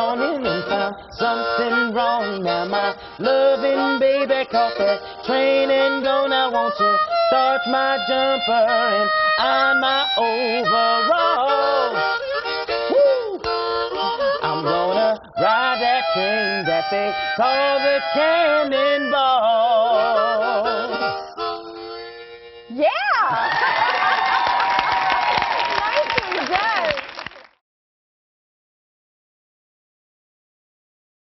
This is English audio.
morning and found something wrong. Now my loving baby caught that train and gone. I want you you my jumper and iron my overalls? Woo! I'm gonna ride that train that they call the cannonball. Yeah!